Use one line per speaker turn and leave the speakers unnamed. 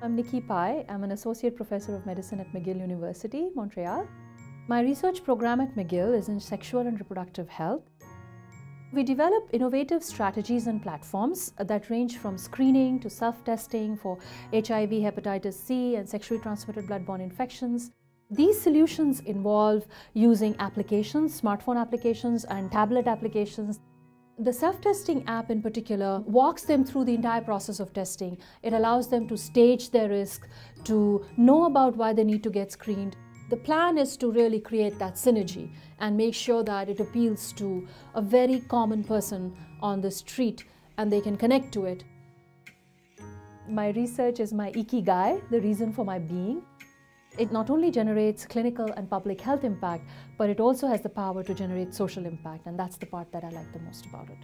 I'm Nikki Pai. I'm an associate professor of medicine at McGill University, Montreal. My research program at McGill is in sexual and reproductive health. We develop innovative strategies and platforms that range from screening to self-testing for HIV, hepatitis C and sexually transmitted bloodborne infections. These solutions involve using applications, smartphone applications and tablet applications the self-testing app in particular walks them through the entire process of testing. It allows them to stage their risk, to know about why they need to get screened. The plan is to really create that synergy and make sure that it appeals to a very common person on the street and they can connect to it. My research is my ikigai, the reason for my being. It not only generates clinical and public health impact, but it also has the power to generate social impact, and that's the part that I like the most about it.